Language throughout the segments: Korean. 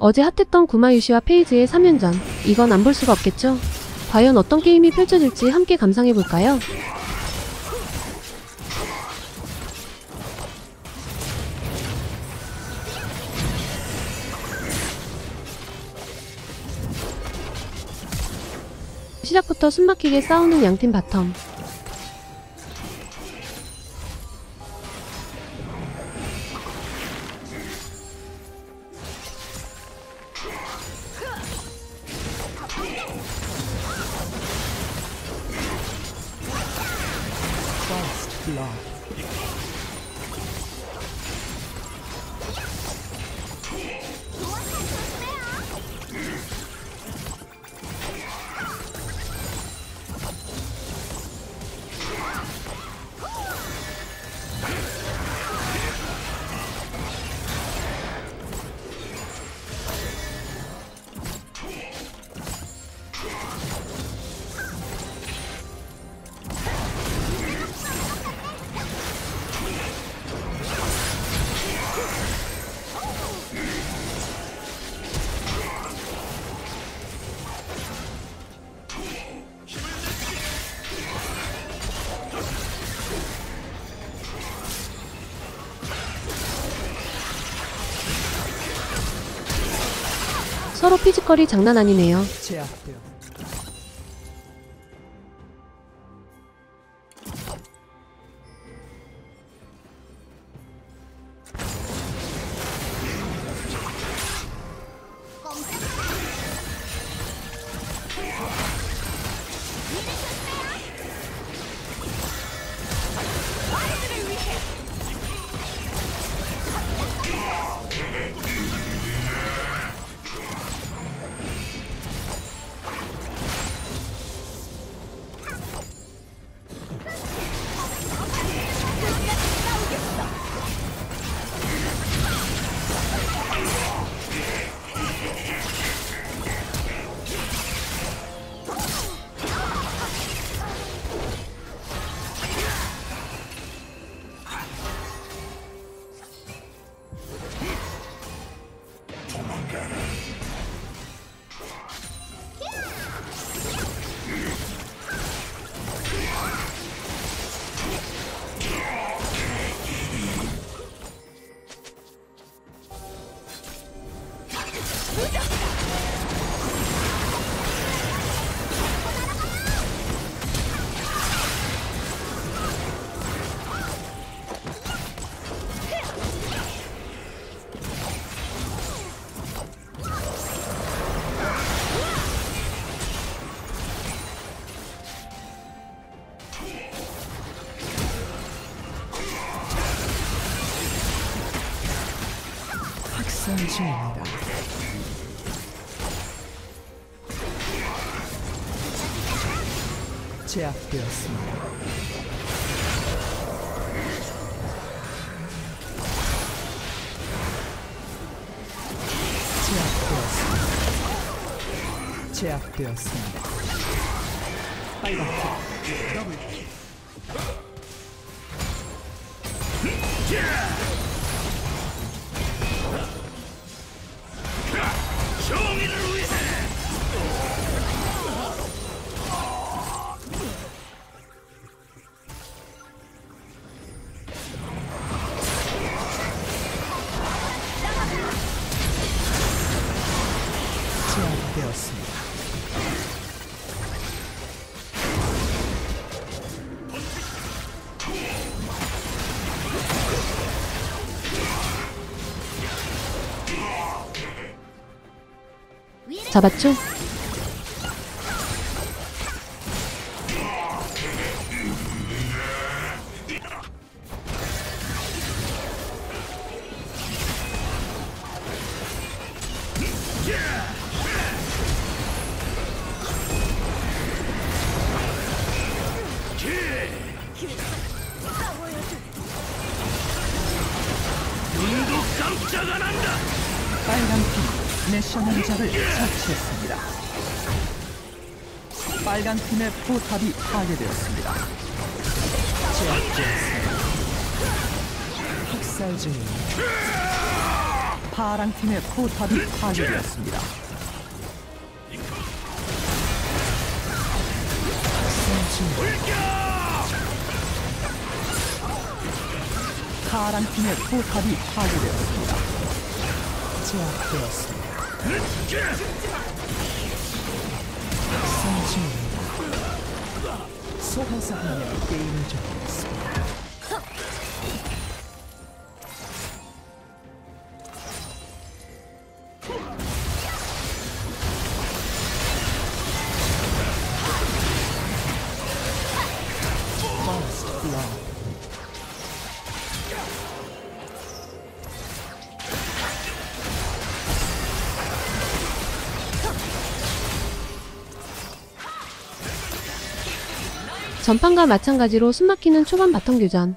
어제 핫했던 구마유시와 페이즈의 3연전. 이건 안 볼 수가 없겠죠? 과연 어떤 게임이 펼쳐질지 함께 감상해볼까요? 시작부터 숨막히게 싸우는 양팀 bottom. 서로 피지컬이 장난 아니네요. 제압되어 학살 중입니다. 제압되었습니다. 제압되었습니다. 제압되었습니다. 빨간 팀 더블 킬. 제압되었습니다. 잡았죠? 내셔널자를 처치했습니다. 빨간 팀의 포탑이 파괴되었습니다. 제압되었습니다. 학살. 파랑 팀의 포탑이 파괴되었습니다. 파랑 팀의 포탑이 파괴되었습니다. 제압되었습니다. 성공입니다. 속아서 하면 게임을 접겠습니다. First 전판과 마찬가지로 숨막히는 초반 바텀 교전.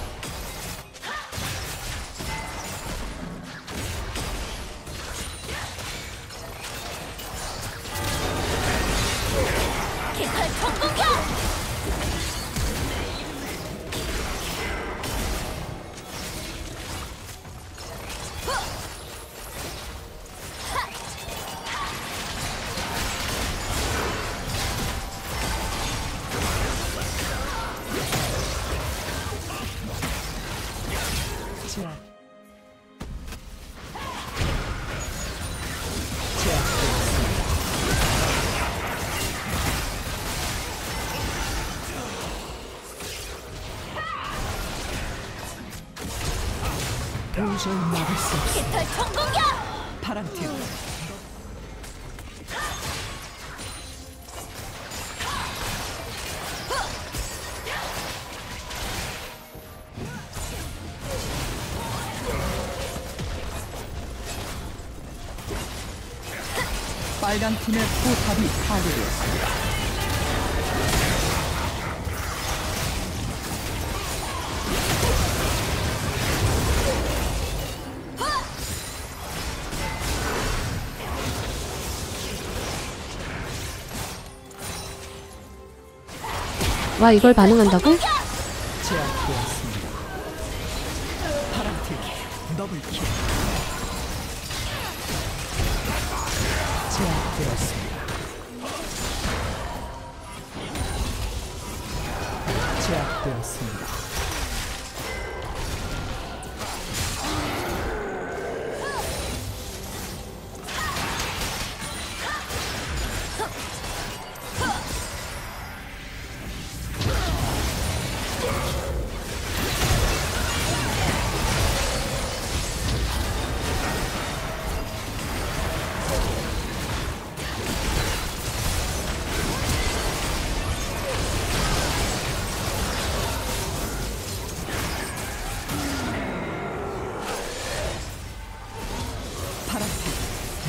도저히 막을 수 없어. 깃털 총공격! 파란팀 빨간 팀의 포탑이 파괴되었습니다. 와, 이걸 반응한다고? 제압되었습니다.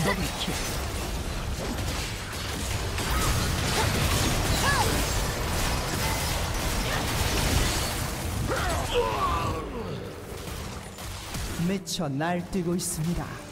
더블킬. 미쳐 날뛰고 있습니다.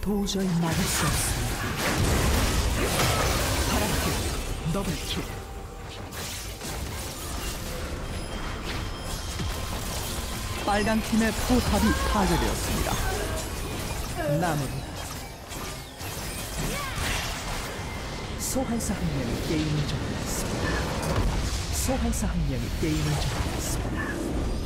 도저히 막을 수 없습니다. 파란팀 더블킬. 빨간 팀의 포탑이 파괴되었습니다. 남은 소환사 한 명이 게임을 종료했습니다. 소환사 한 명이 게임을 종료했습니다.